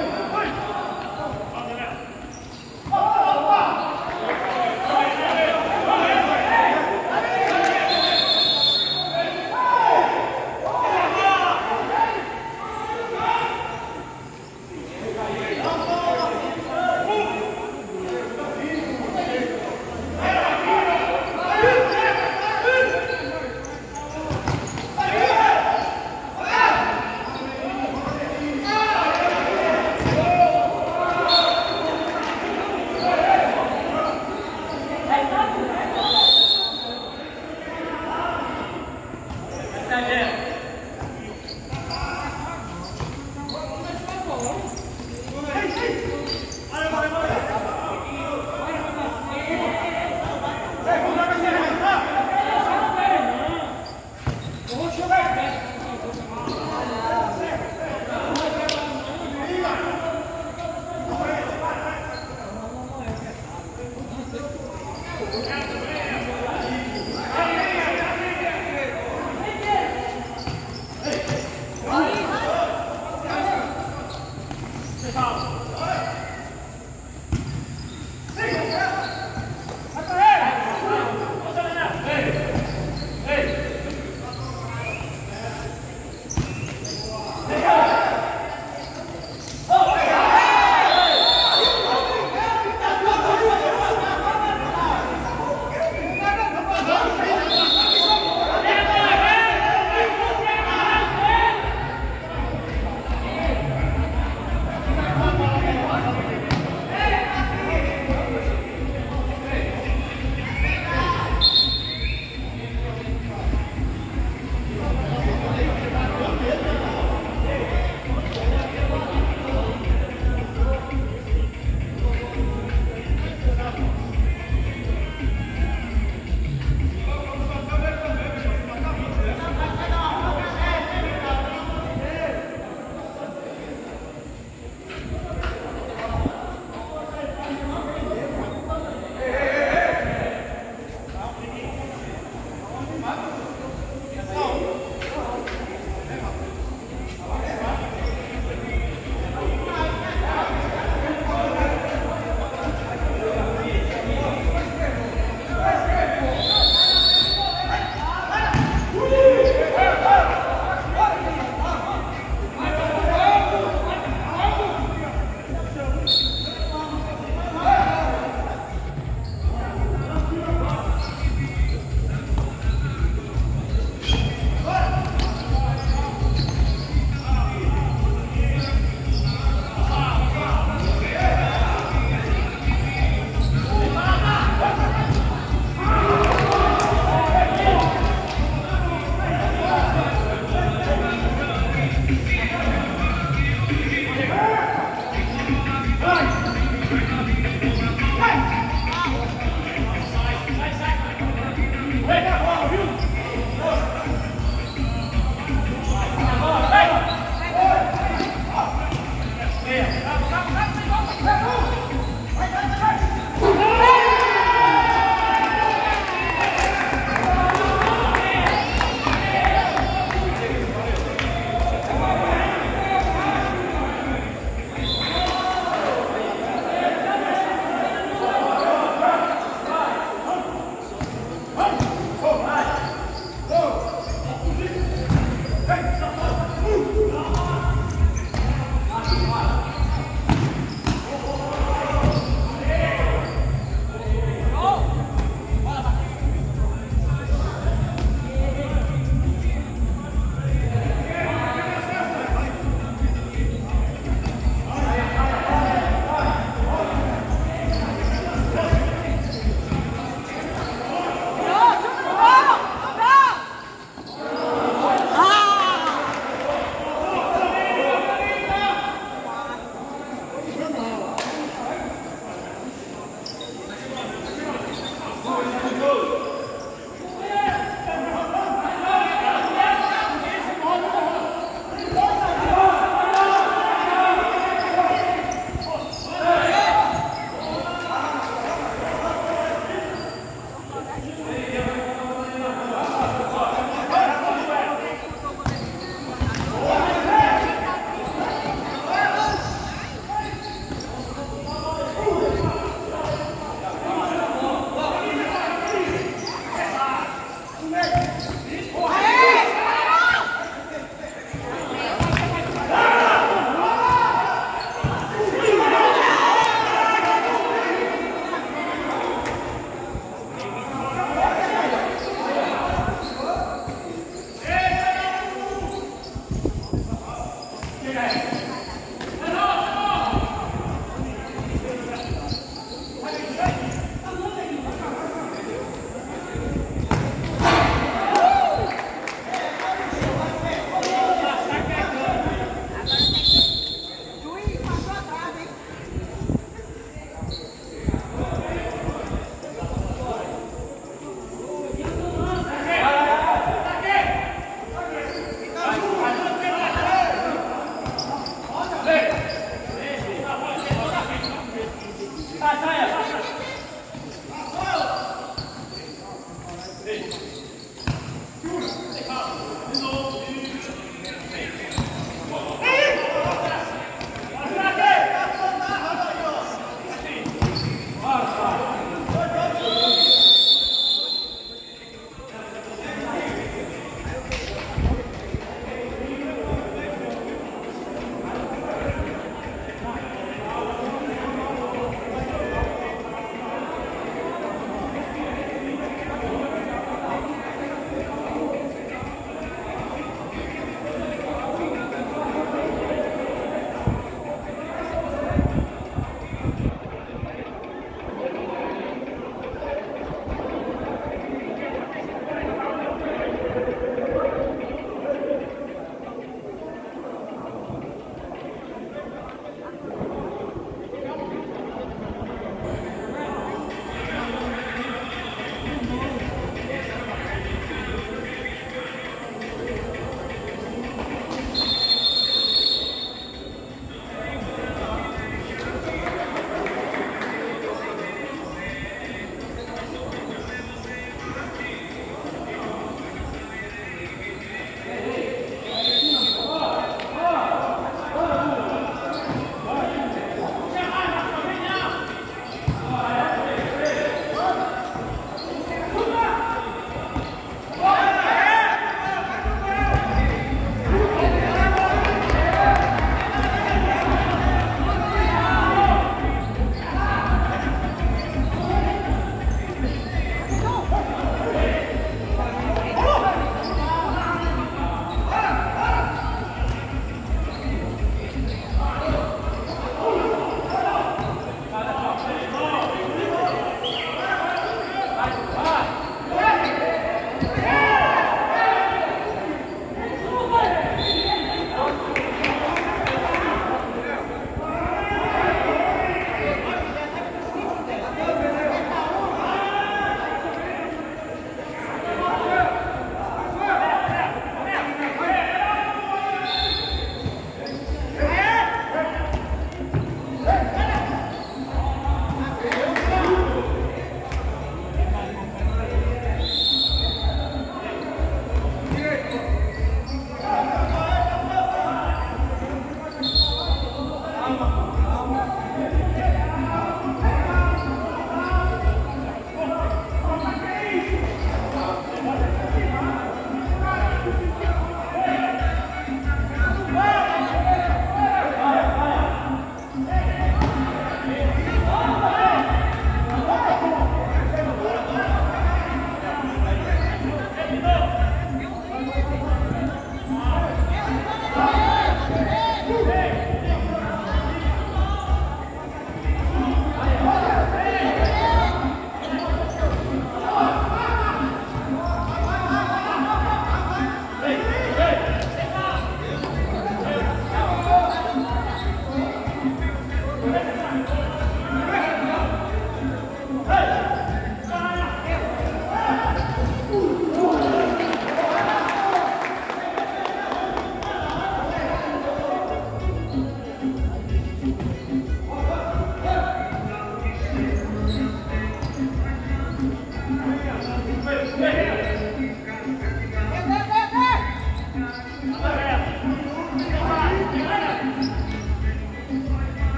Point.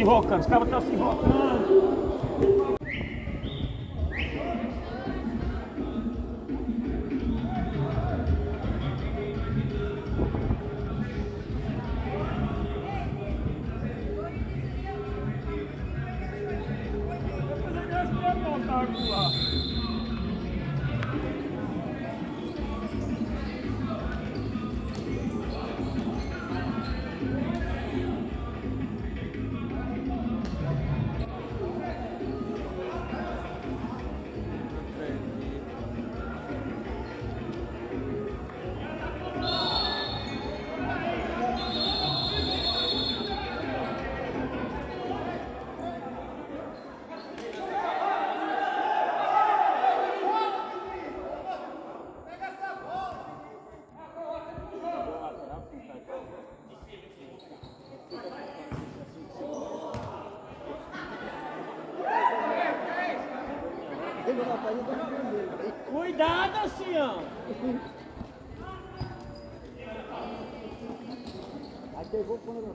se enrocando. Os caras estão Cuidado, Sião! Aí pegou o fundo da